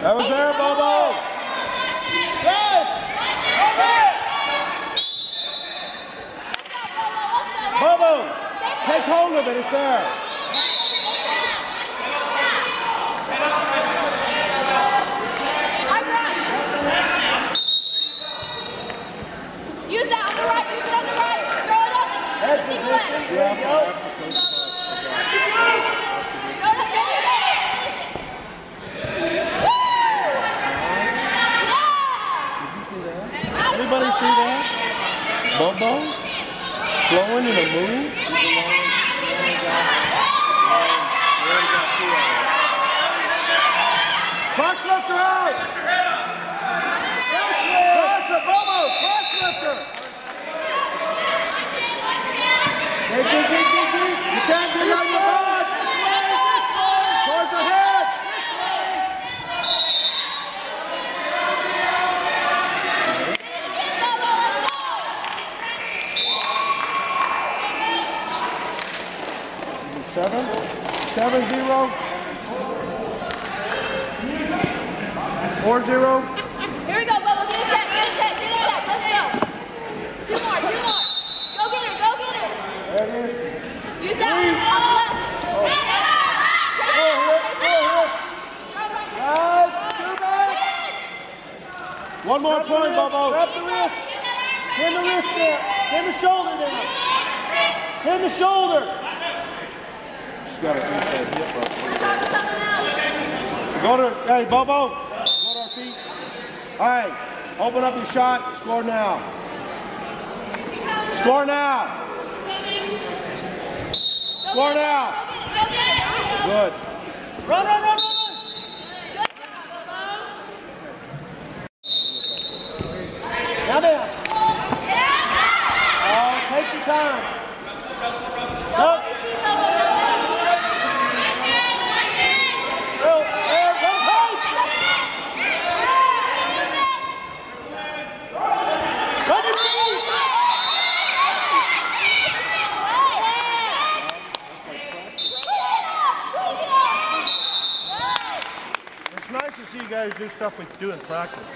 That was there, Bobo. Yes. Bobo, take hold of it. It's there. Use that on the right, use it on the right. Throw it up. Leg. position. Yeah. Go ahead, go ahead. Anybody see that? Bobo flowing in a move. Cross lifter out. Cross it, Bobo. Cross lifter. Dig. You can't dig on your butt. Towards the head. Seven, seven zero, four zero. Here we go, Bubba. Get attack, get attack, get attack. Let's go. Two more, two more. Go get her, go get her. There it is. Use that one on the left. Chase Four it, hit, chase four it. hit. Right, right, Guys, two back. One more point, Bobo. Wrap the wrist. Pin the wrist there. Pin the shoulder down. Pin the shoulder. Go to, hey, Bobo. Go to our feet. All right. Open up your shot. Score now. Score now. Score now. Good. Run, run, run, run. Now down. Oh, take your time. Don't let your feet, Bubba. Don't let your feet. Go, there, go, post. Run your feet. It's nice to see you guys do stuff we do in practice.